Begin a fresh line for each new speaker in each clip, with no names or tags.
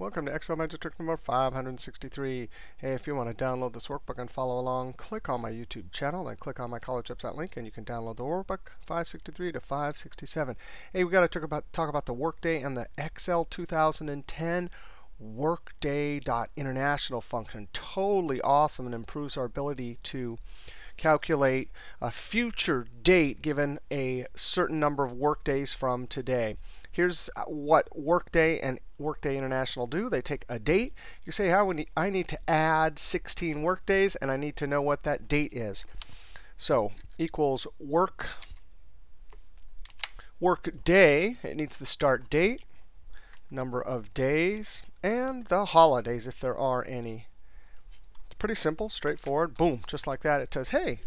Welcome to Excel Magic Trick number 563. Hey, if you want to download this workbook and follow along, click on my YouTube channel and click on my college website link, and you can download the workbook 563 to 567. Hey, we got to talk about talk about the Workday and the Excel 2010 Workday.international function. Totally awesome and improves our ability to calculate a future date given a certain number of workdays from today. Here's uh, what Workday and Workday International do. They take a date. You say, how I need to add 16 workdays, and I need to know what that date is. So equals work work day. It needs the start date, number of days, and the holidays if there are any. Pretty simple, straightforward. Boom, just like that. It says, hey,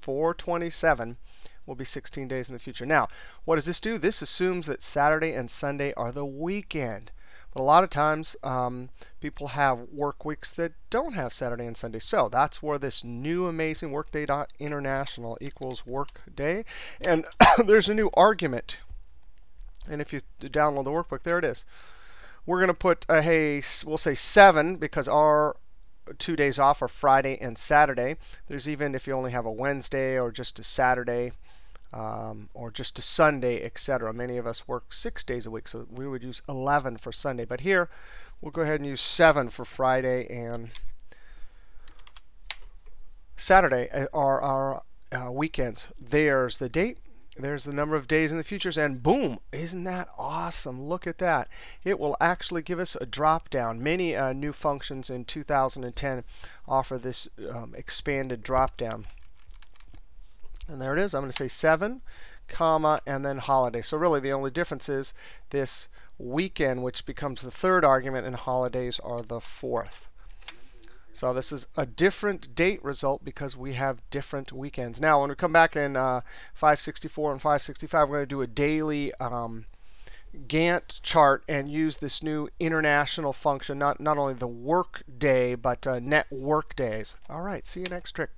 427 will be 16 days in the future. Now, what does this do? This assumes that Saturday and Sunday are the weekend. But a lot of times, um, people have work weeks that don't have Saturday and Sunday. So that's where this new amazing Workday.international equals workday. And there's a new argument. And if you download the workbook, there it is. We're going to put, a, hey, we'll say 7 because our two days off are Friday and Saturday. There's even if you only have a Wednesday or just a Saturday um, or just a Sunday, etc. Many of us work six days a week, so we would use 11 for Sunday. But here, we'll go ahead and use 7 for Friday and Saturday are our uh, weekends. There's the date. There's the number of days in the futures, and boom! Isn't that awesome? Look at that. It will actually give us a drop down. Many uh, new functions in 2010 offer this um, expanded drop down. And there it is. I'm going to say 7, comma, and then holiday. So really the only difference is this weekend, which becomes the third argument, and holidays are the fourth. So this is a different date result because we have different weekends. Now, when we come back in uh, 564 and 565, we're going to do a daily um, Gantt chart and use this new international function, not, not only the work day, but uh, net work days. All right, see you next trick.